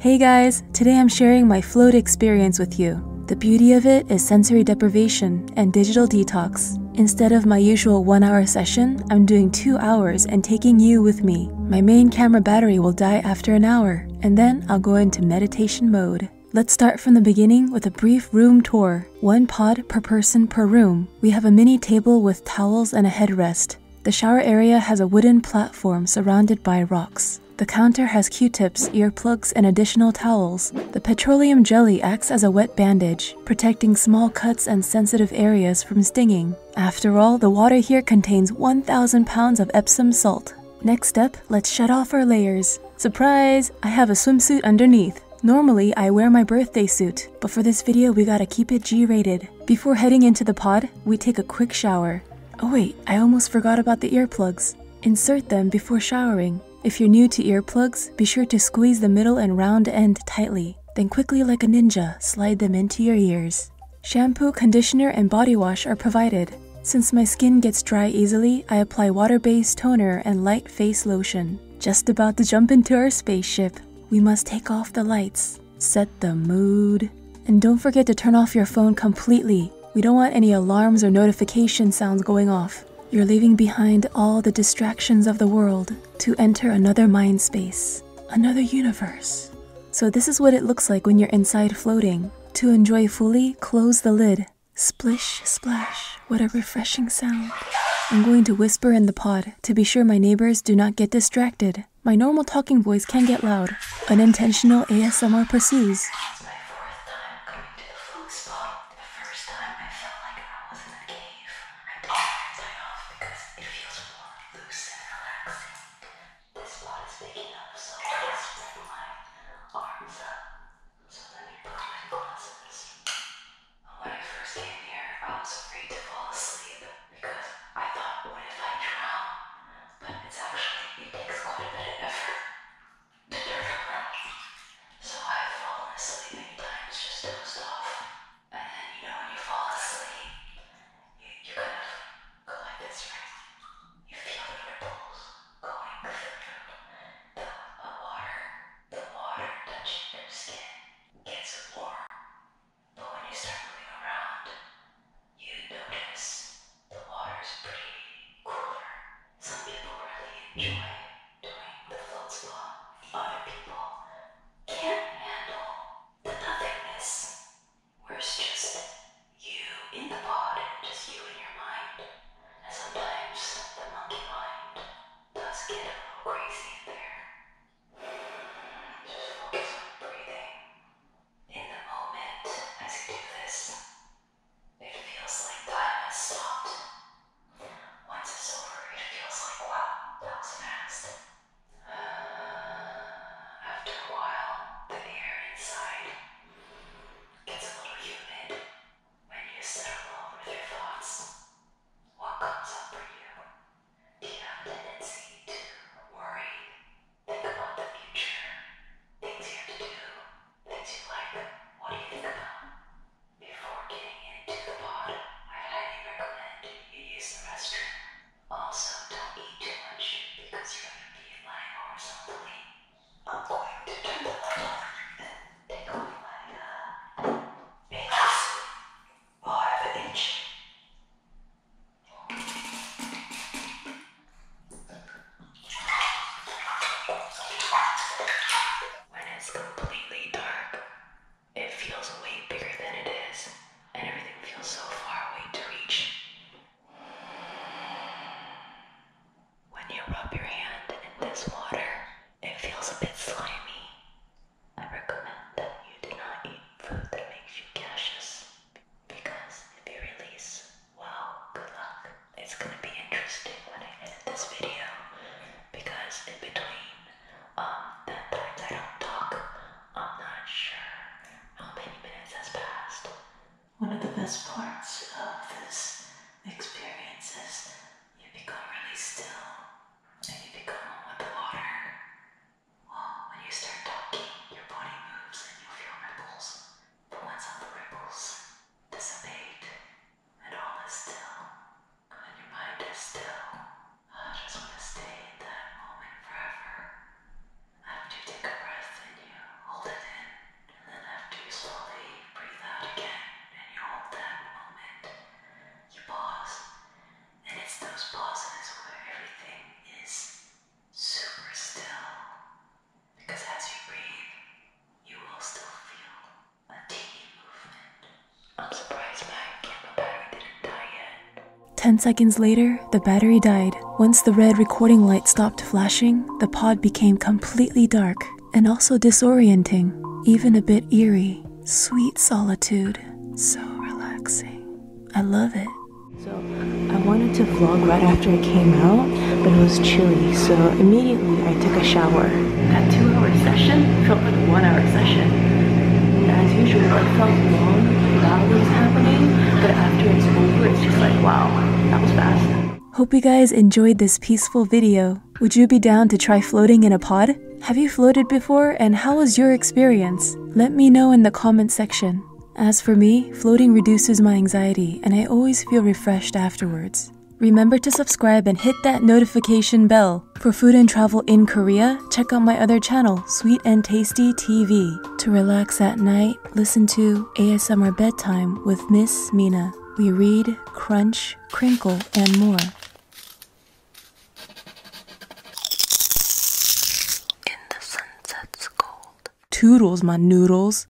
Hey guys, today I'm sharing my float experience with you. The beauty of it is sensory deprivation and digital detox. Instead of my usual one hour session, I'm doing two hours and taking you with me. My main camera battery will die after an hour, and then I'll go into meditation mode. Let's start from the beginning with a brief room tour. One pod per person per room. We have a mini table with towels and a headrest. The shower area has a wooden platform surrounded by rocks. The counter has Q-tips, earplugs, and additional towels. The petroleum jelly acts as a wet bandage, protecting small cuts and sensitive areas from stinging. After all, the water here contains 1,000 pounds of Epsom salt. Next up, let's shut off our layers. Surprise! I have a swimsuit underneath. Normally, I wear my birthday suit, but for this video, we gotta keep it G-rated. Before heading into the pod, we take a quick shower. Oh wait, I almost forgot about the earplugs. Insert them before showering. If you're new to earplugs, be sure to squeeze the middle and round end tightly. Then quickly like a ninja, slide them into your ears. Shampoo, conditioner, and body wash are provided. Since my skin gets dry easily, I apply water-based toner and light face lotion. Just about to jump into our spaceship. We must take off the lights, set the mood. And don't forget to turn off your phone completely. We don't want any alarms or notification sounds going off. You're leaving behind all the distractions of the world to enter another mind space, another universe. So, this is what it looks like when you're inside floating. To enjoy fully, close the lid. Splish, splash, what a refreshing sound. I'm going to whisper in the pod to be sure my neighbors do not get distracted. My normal talking voice can get loud. Unintentional ASMR pursues. Because it feels more Yeah. that makes you gaseous because if you release, well, good luck. It's gonna be interesting when I edit this video because in between um, the times I don't talk, I'm not sure how many minutes has passed. One of the best parts still 10 seconds later, the battery died. Once the red recording light stopped flashing, the pod became completely dark and also disorienting, even a bit eerie. Sweet solitude. So relaxing. I love it. So, I wanted to vlog right after I came out, but it was chilly, so immediately I took a shower. That two hour session felt like a one hour session. As usual, it felt long happening, but after it's over, it's just like, wow, that was fast. Hope you guys enjoyed this peaceful video. Would you be down to try floating in a pod? Have you floated before and how was your experience? Let me know in the comment section. As for me, floating reduces my anxiety and I always feel refreshed afterwards. Remember to subscribe and hit that notification bell. For food and travel in Korea, check out my other channel, Sweet and Tasty TV. To relax at night, listen to ASMR Bedtime with Miss Mina. We read, crunch, crinkle, and more. In the sunset's gold. Toodles, my noodles.